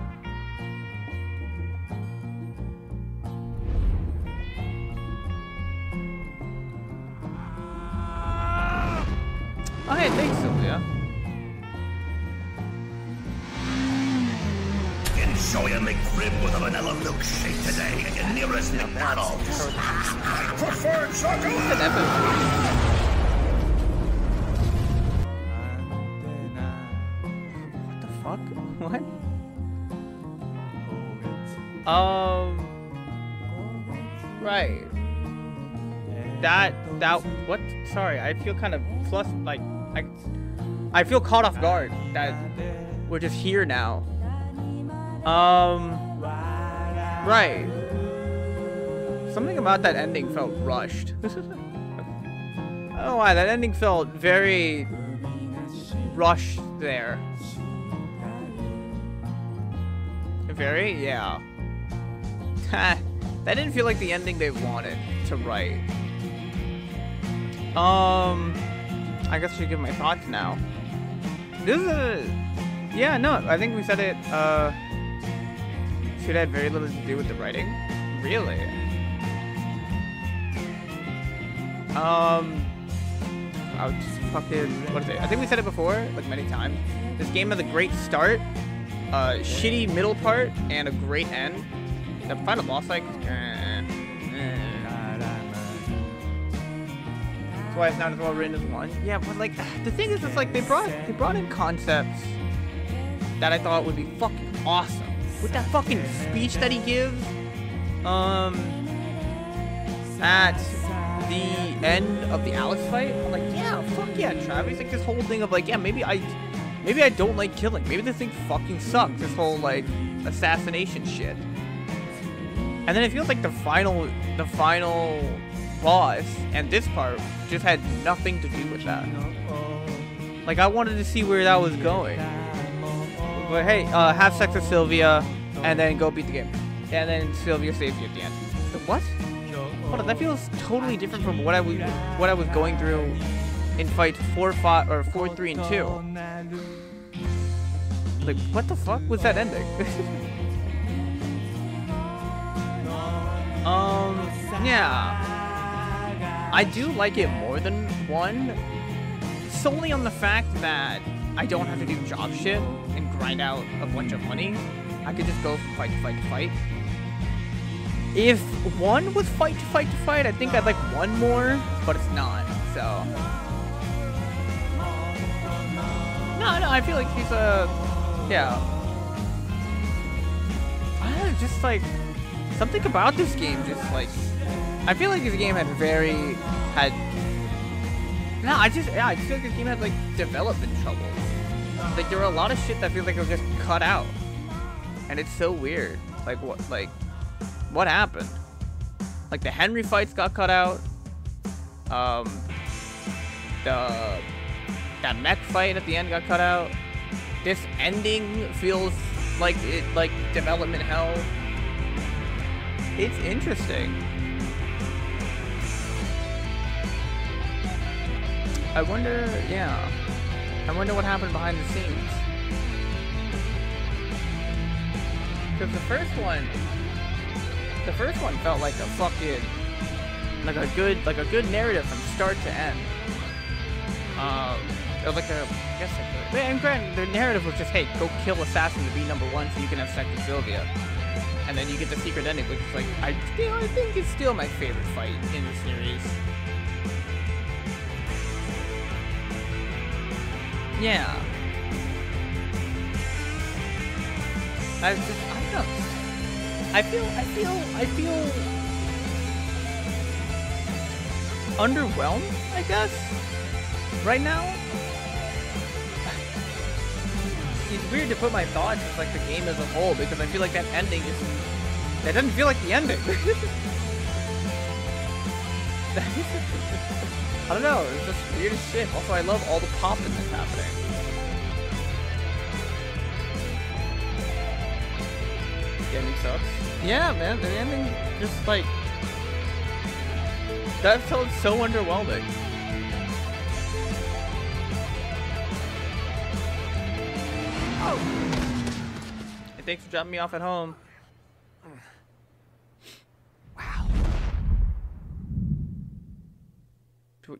S1: Oh, hey, thanks, Sylvia.
S9: Enjoy a McRib with a vanilla milkshake today at your nearest McDonald's. I prefer chocolate.
S1: What the fuck? What? Um. Right. That that what? Sorry, I feel kind of flustered. Like I, I feel caught off guard that we're just here now. Um. Right. Something about that ending felt rushed. I don't know why that ending felt very rushed there. Very, yeah. that didn't feel like the ending they wanted to write. Um, I guess I should give my thoughts now. This is a, yeah, no, I think we said it, uh, should have very little to do with the writing. Really? Um, I would just fucking, what is it? I think we said it before, like many times. This game has a great start, a shitty middle part, and a great end. The final boss fight, eh, why it's not as well written as one. Yeah, but like the thing is, it's like they brought they brought in concepts that I thought would be fucking awesome. With that fucking speech that he gives, um, at the end of the Alex fight, I'm like, yeah, fuck yeah, Travis. Like this whole thing of like, yeah, maybe I, maybe I don't like killing. Maybe this thing fucking sucks. This whole like assassination shit. And then it feels like the final, the final boss and this part just had nothing to do with that. Like I wanted to see where that was going. But hey, uh, have sex with Sylvia, and then go beat the game. And then Sylvia saves you at the end. What? Hold on, that feels totally different from what I was what I was going through in fight four, five, or four, three, and two. Like, what the fuck was that ending? um, yeah. I do like it more than one, solely on the fact that I don't have to do job shit and grind out a bunch of money. I could just go from fight to fight to fight. If one was fight to fight to fight, I think I'd like one more, but it's not, so. No, no, I feel like he's a, yeah. I don't know, just like, something about this game just like, I feel like this game had very, had, no, I just, yeah, I just feel like this game had like development troubles. Like there were a lot of shit that feels like it was just cut out. And it's so weird. Like what, like, what happened? Like the Henry fights got cut out. Um, the that mech fight at the end got cut out. This ending feels like it like development hell. It's interesting. I wonder, yeah. I wonder what happened behind the scenes. Because the first one, the first one felt like a fucking, like a good, like a good narrative from start to end. Um, like a, I guess like a, and granted, the narrative was just, hey, go kill Assassin to be number one so you can have sex with Sylvia. And then you get the secret ending, which is like, I I think it's still my favorite fight in the series. Yeah. I just, I don't. I feel, I feel, I feel underwhelmed, I guess, right now. It's weird to put my thoughts as like the game as a whole because I feel like that ending is That doesn't feel like the ending. I don't know. It's just weird as shit. Also, I love all the popping that's happening. The ending sucks. Yeah, man. The ending just like that felt so underwhelming. Oh. Hey, thanks for dropping me off at home.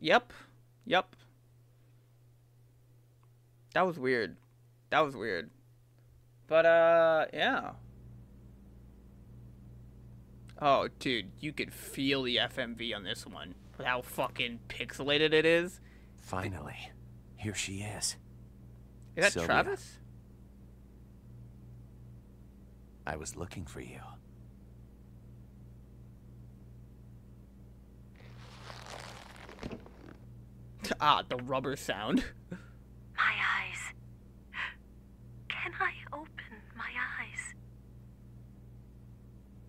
S1: Yep. Yep. That was weird. That was weird. But, uh, yeah. Oh, dude, you could feel the FMV on this one. With how fucking pixelated it is.
S6: Finally, here she is.
S1: Is that
S6: Sylvia.
S1: Travis?
S6: I was looking for you.
S1: Ah, the rubber sound.
S15: My eyes. Can I open my eyes?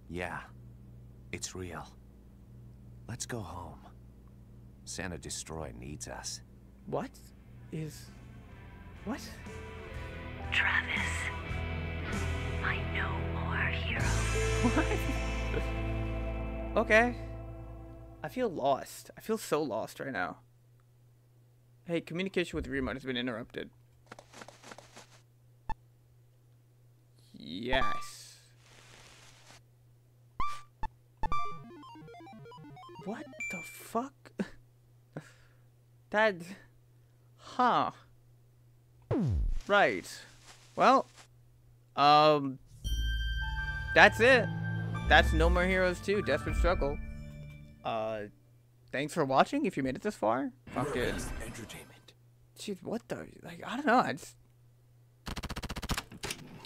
S6: Yeah, it's real. Let's go home. Santa Destroy needs us.
S1: What is. What?
S15: Travis. My no more hero. What?
S1: Okay. I feel lost. I feel so lost right now. Hey, communication with remote has been interrupted. Yes. What the fuck? that. Huh. Right. Well, um. That's it. That's No More Heroes 2, Desperate Struggle. Uh, thanks for watching if you made it this far. Fuck it.
S3: Entertainment.
S1: Jeez, what the? Like, I don't know. I just.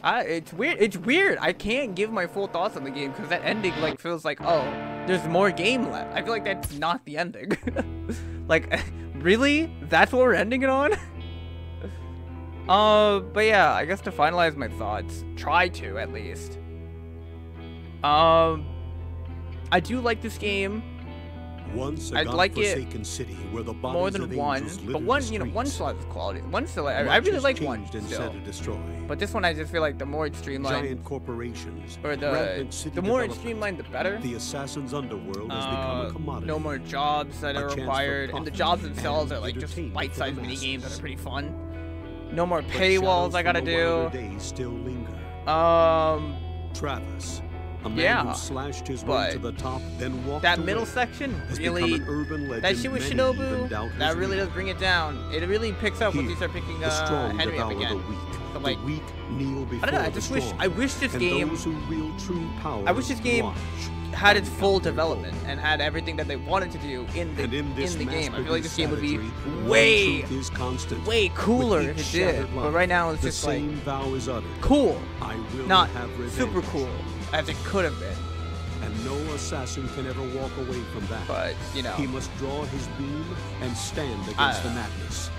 S1: I, it's weird. It's weird. I can't give my full thoughts on the game because that ending like feels like oh, there's more game left. I feel like that's not the ending. like, really? That's what we're ending it on? uh, but yeah, I guess to finalize my thoughts, try to at least. Um, I do like this game.
S3: Once a
S1: I'd like it
S3: city where the
S1: more than one, but one, you know, one still has quality. One still, I, I really like one still.
S3: Destroy.
S1: But this one, I just feel like the more it's streamlined,
S3: Giant corporations,
S1: or the the more it's streamlined, the better.
S3: The assassin's underworld has become
S1: Uh,
S3: a commodity.
S1: no more jobs that are required, and the jobs themselves are like just
S3: entertainment for the
S1: bite-sized mini games that are pretty fun. No more paywalls I gotta
S3: from the wilder
S1: do.
S3: Days still linger.
S1: Um,
S3: Travis, a man
S1: Yeah,
S3: who slashed his way
S1: but
S3: to the top, then walked
S1: that
S3: away,
S1: middle section really,
S3: become an urban legend
S1: that shit with Shinobu that really
S3: real.
S1: does bring it down. It really picks up once
S3: Here,
S1: you start picking
S3: the
S1: uh,
S3: strong
S1: Henry up again.
S3: the weak.
S1: But like,
S3: the weak kneel before
S1: I don't know. I just wish. I wish this game
S3: those who wield true power
S1: I wish this game had its full development and had everything that they wanted to do in the
S3: And in
S1: the game. I feel like this game would be way
S3: constant.
S1: way cooler if it did. But right now it's
S3: the
S1: just like
S3: same vow is uttered.
S1: cool,
S3: I will
S1: not super cool as it could have been.
S3: And no assassin can ever walk away from that.
S1: But you know,
S3: He must draw his beam and stand against the madness.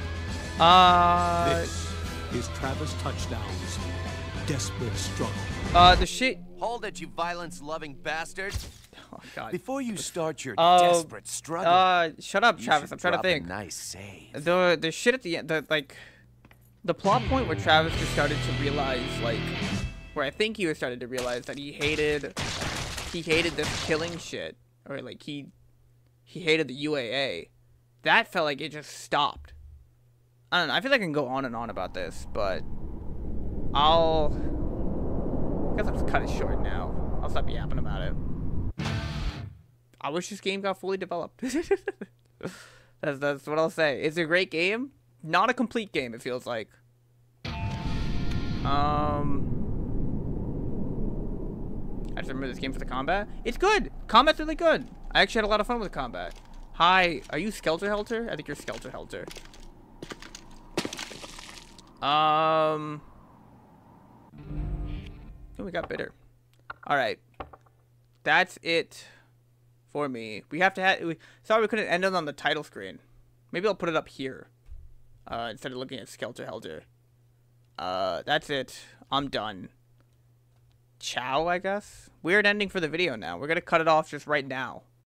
S1: uh,
S3: This is Travis Touchdown's desperate struggle.
S1: uh, the shit.
S6: Hold it, you violence-loving bastard.
S1: Oh God.
S6: Before you start your
S1: Uh,
S6: desperate struggle,
S1: Uh, shut up, Travis. I'm trying to
S6: drop a
S1: think.
S6: nice save.
S1: The the shit at the end, the like, the plot point where Travis just started to realize, like, where I think he was started to realize that he hated, he hated this killing shit, or like he, he hated the UAA. That felt like it just stopped. I don't know. I feel like I can go on and on about this, but I'll. I guess I'll just cut it short now. I'll stop yapping about it. I wish this game got fully developed. that's that's what I'll say. It's a great game, not a complete game. It feels like. Um. I just remember this game for the combat. It's good. Combat's really good. I actually had a lot of fun with combat. Hi, are you Skelter Helter? I think you're Skelter Helter. Um. Oh, we got bitter. All right, that's it for me. We have to have. We, sorry, we couldn't end it on the title screen. Maybe I'll put it up here uh, instead of looking at Skelter Helter. Uh, that's it. I'm done. Ciao, I guess. Weird ending for the video now. We're gonna cut it off just right now.